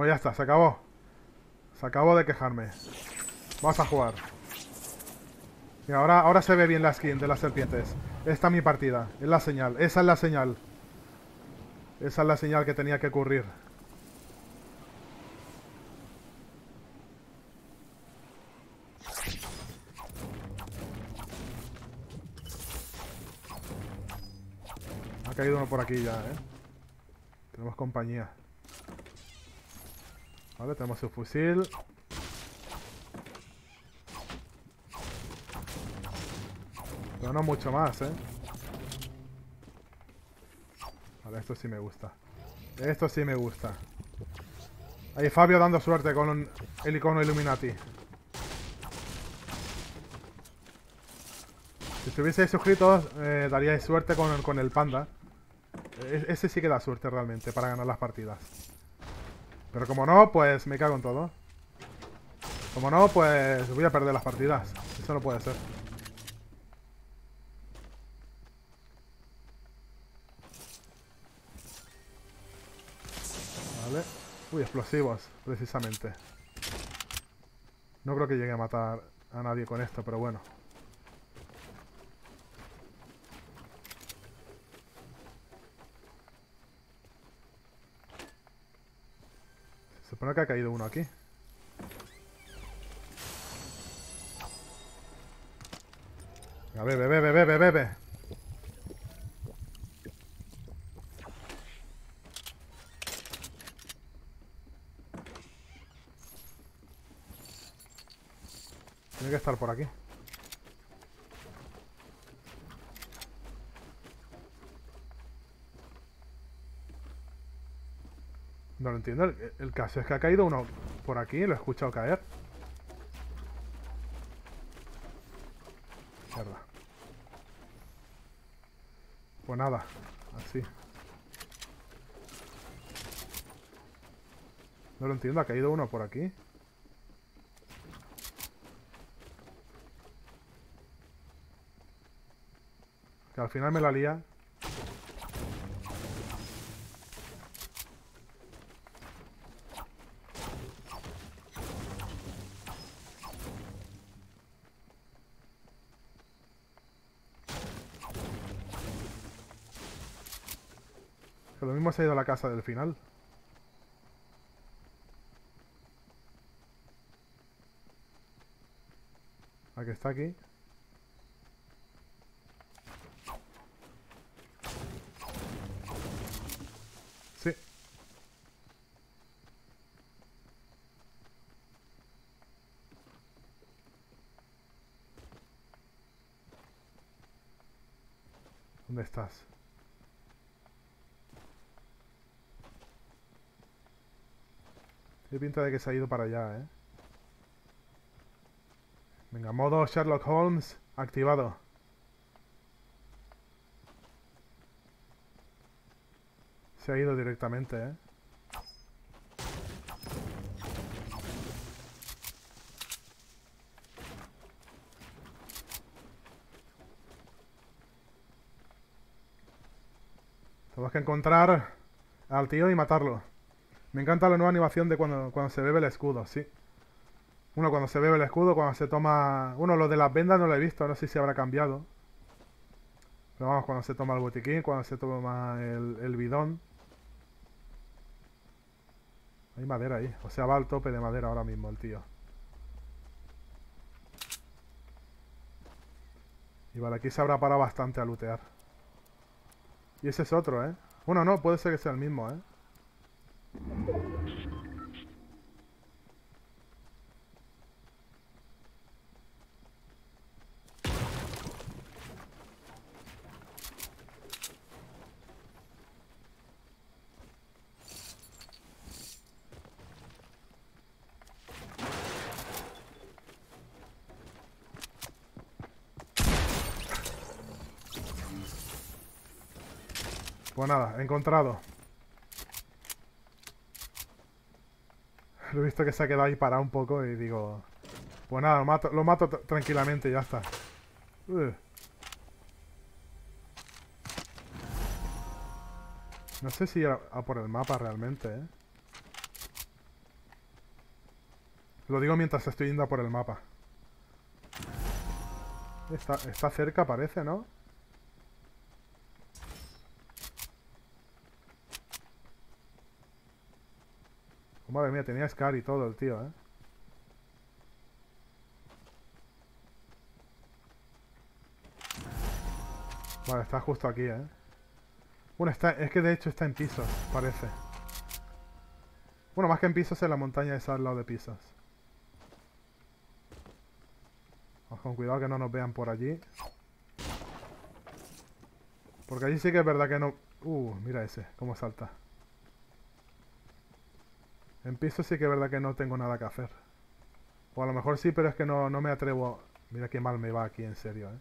Pues ya está, se acabó. Se acabó de quejarme. Vamos a jugar. Y ahora, ahora se ve bien la skin de las serpientes. Esta es mi partida. Es la señal. Esa es la señal. Esa es la señal que tenía que ocurrir. Ha caído uno por aquí ya, ¿eh? Tenemos compañía. Vale, tenemos el fusil. Pero no mucho más, ¿eh? Vale, esto sí me gusta. Esto sí me gusta. Ahí Fabio dando suerte con el icono Illuminati. Si estuvieseis suscritos, eh, daríais suerte con, con el panda. E ese sí que da suerte realmente para ganar las partidas. Pero como no, pues me cago en todo. Como no, pues voy a perder las partidas. Eso no puede ser. Vale. Uy, explosivos, precisamente. No creo que llegue a matar a nadie con esto, pero bueno. Se supone que ha caído uno aquí. Venga, bebe, bebe, bebe, bebe. Tiene que estar por aquí. No lo entiendo. El, caso es que ha caído uno por aquí. Lo he escuchado caer. Mierda. Pues nada. Así. No lo entiendo. Ha caído uno por aquí. Que al final me la lía. Que lo mismo se ha ido a la casa del final. La que está aquí. Sí. ¿Dónde estás? Tiene pinta de que se ha ido para allá, ¿eh? Venga, modo Sherlock Holmes activado. Se ha ido directamente, ¿eh? Tenemos que encontrar al tío y matarlo. Me encanta la nueva animación de cuando, cuando se bebe el escudo, sí. Uno cuando se bebe el escudo, cuando se toma... Uno, lo de las vendas no lo he visto, no sé si habrá cambiado. Pero vamos, cuando se toma el botiquín, cuando se toma el, bidón. Hay madera ahí. O sea, va al tope de madera ahora mismo el tío. Y vale, aquí se habrá parado bastante a lootear. Y ese es otro, ¿eh? Bueno, no, puede ser que sea el mismo, ¿eh? Pues nada, encontrado. Lo he visto que se ha quedado ahí parado un poco y digo... Pues nada, lo mato, lo mato tranquilamente y ya está. No sé si a, a por el mapa realmente, ¿eh? Lo digo mientras estoy yendo a por el mapa. Está, está cerca, parece, ¿no? Madre mía, tenía Scar y todo el tío, ¿eh? Vale, está justo aquí, ¿eh? Bueno, está, es que de hecho está en pisos, parece. Bueno, más que en pisos, en la montaña esa al lado de pisos. Vamos con cuidado que no nos vean por allí. Porque allí sí que es verdad que no... Uh, mira ese, cómo salta. En pisos sí que es verdad que no tengo nada que hacer. O a lo mejor sí, pero es que no, no me atrevo... Mira qué mal me va aquí, en serio, ¿eh?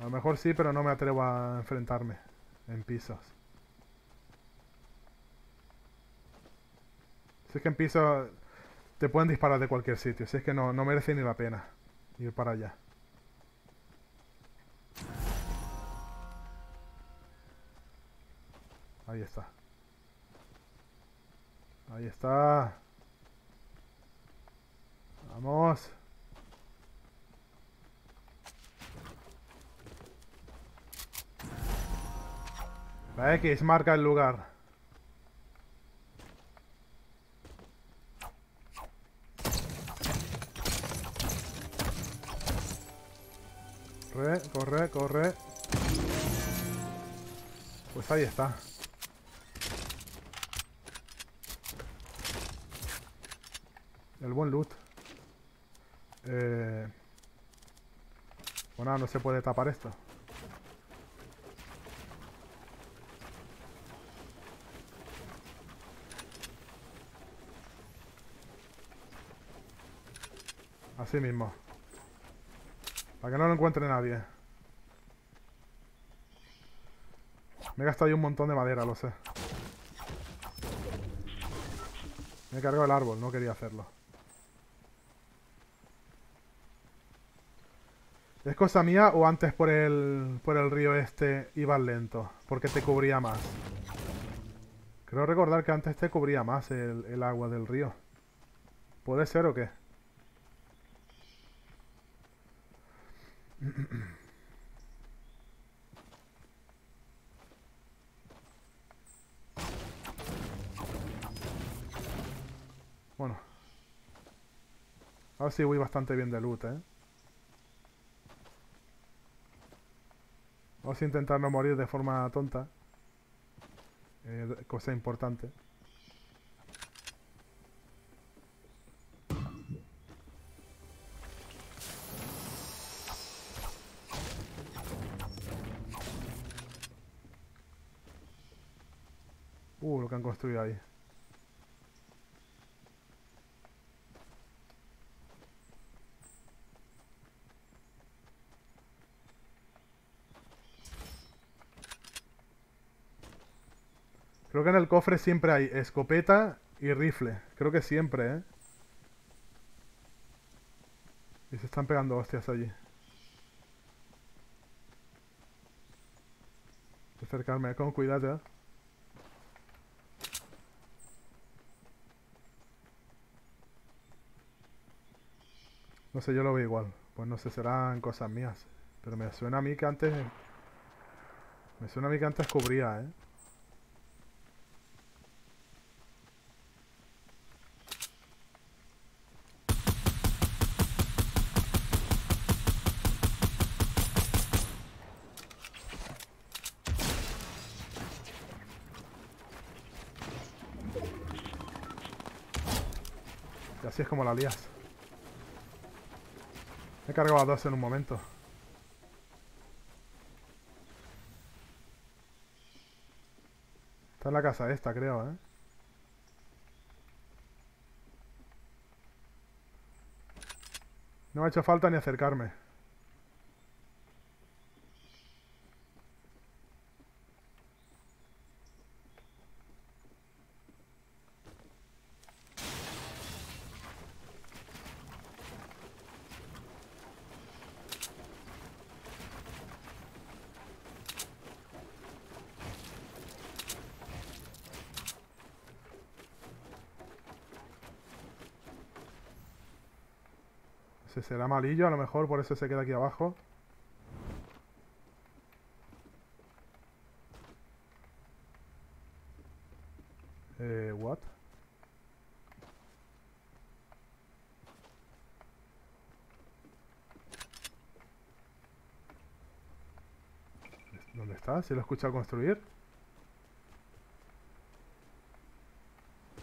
A lo mejor sí, pero no me atrevo a enfrentarme en pisos. Si es que en pisos te pueden disparar de cualquier sitio. Si es que no, no merece ni la pena ir para allá. Ahí está. Ahí está. Vamos. La X marca el lugar. Corre, corre, corre. Pues ahí está. El buen loot. Eh... Bueno, no se puede tapar esto. Así mismo. Para que no lo encuentre nadie. Me he gastado ahí un montón de madera, lo sé. Me he cargado el árbol, no quería hacerlo. ¿Es cosa mía o antes por el, por el río este ibas lento? Porque te cubría más. Creo recordar que antes te cubría más el, el agua del río. ¿Puede ser o qué? Bueno. Ahora sí voy bastante bien de loot, ¿eh? Vamos a intentar no morir de forma tonta. Eh, cosa importante. Uh, lo que han construido ahí. Creo que en el cofre siempre hay escopeta y rifle. Creo que siempre, ¿eh? Y se están pegando hostias allí. Acercarme con cuidado, ¿eh? No sé, yo lo veo igual. Pues no sé, serán cosas mías. Pero me suena a mí que antes... Me suena a mí que antes cubría, ¿eh? Así es como la lías. He cargado a dos en un momento. Está en la casa esta, creo, ¿eh? No me ha hecho falta ni acercarme. Será malillo a lo mejor, por eso se queda aquí abajo. Eh, what? ¿Dónde está? ¿Se lo he escuchado construir?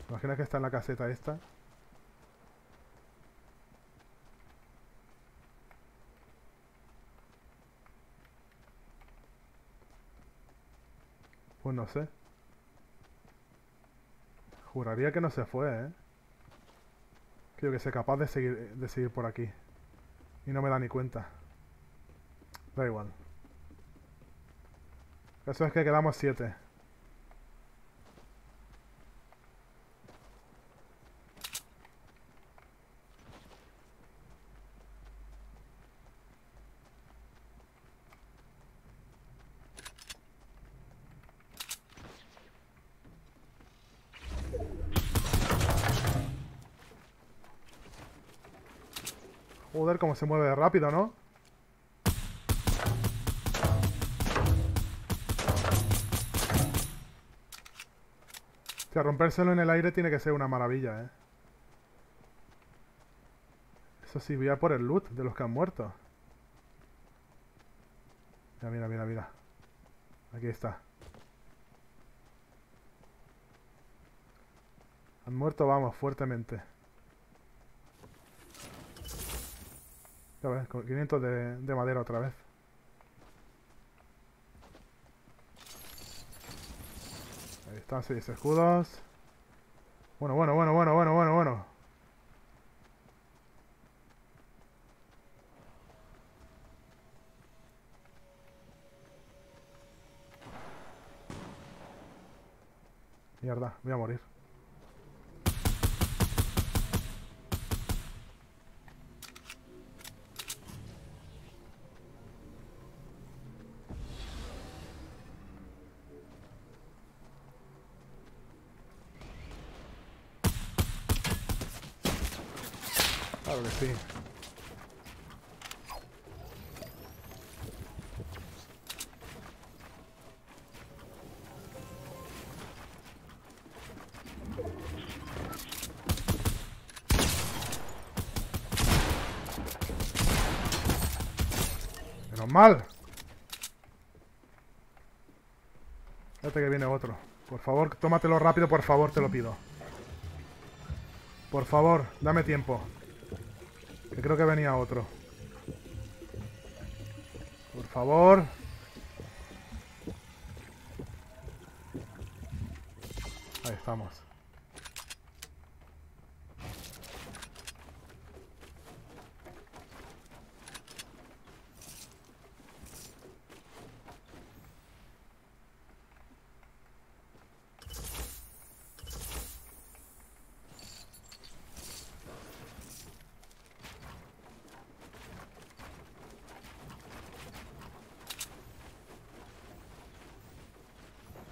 Imagina que está en la caseta esta. Pues no sé. Juraría que no se fue, ¿eh? Creo que sea capaz de seguir, de seguir por aquí. Y no me da ni cuenta. Da igual. Eso es que quedamos siete. Joder, cómo se mueve rápido, ¿no? Que rompérselo en el aire tiene que ser una maravilla, ¿eh? Eso sí, voy a por el loot de los que han muerto. Mira, mira, mira, mira. Aquí está. Han muerto, vamos, fuertemente. Ya ves, con 500 de, de madera otra vez. Ahí están, 6 escudos. Bueno, bueno, bueno, bueno, bueno, bueno, bueno. Mierda, voy a morir. Claro que. Menos mal. Fíjate que viene otro. Por favor, tómatelo rápido, por favor, te lo pido. Por favor, dame tiempo. Que creo que venía otro. Por favor. Ahí estamos.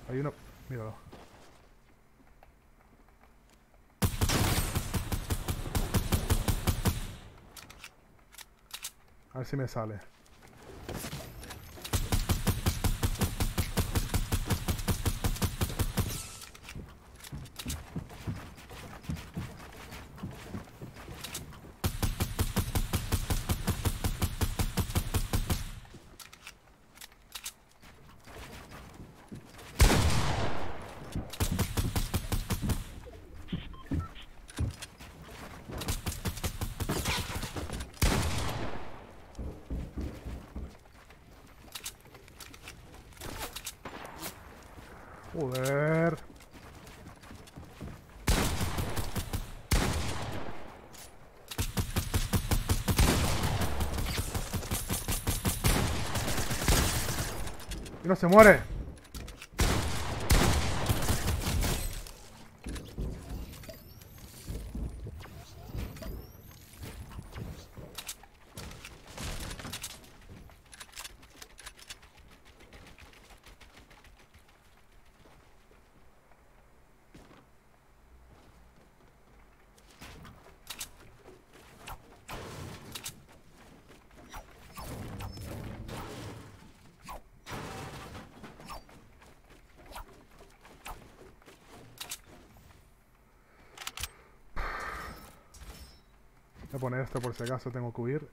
Hay uno... Míralo. A ver si me sale. Joder. Y no se muere. Voy a poner esto por si acaso tengo que huir.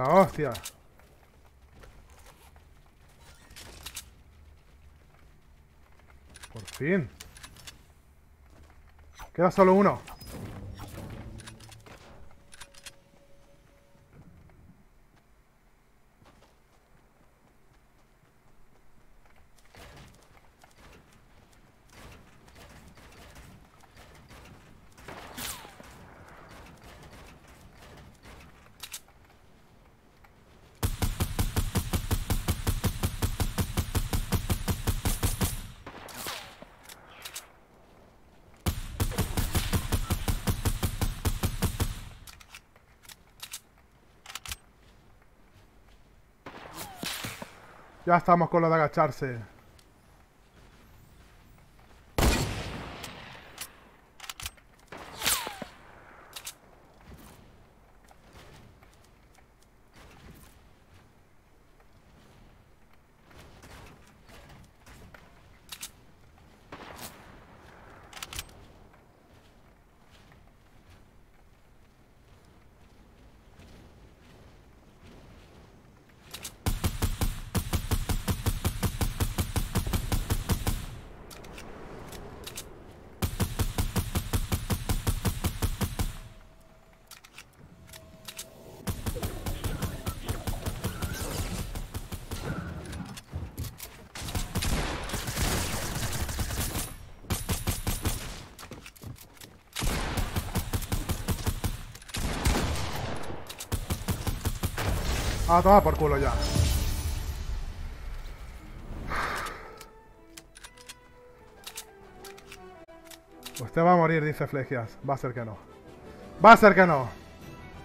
La hostia. Por fin. Queda solo uno. Ya estamos con lo de agacharse. Ah, toma por culo ya. Usted va a morir, dice Flegias. Va a ser que no. Va a ser que no.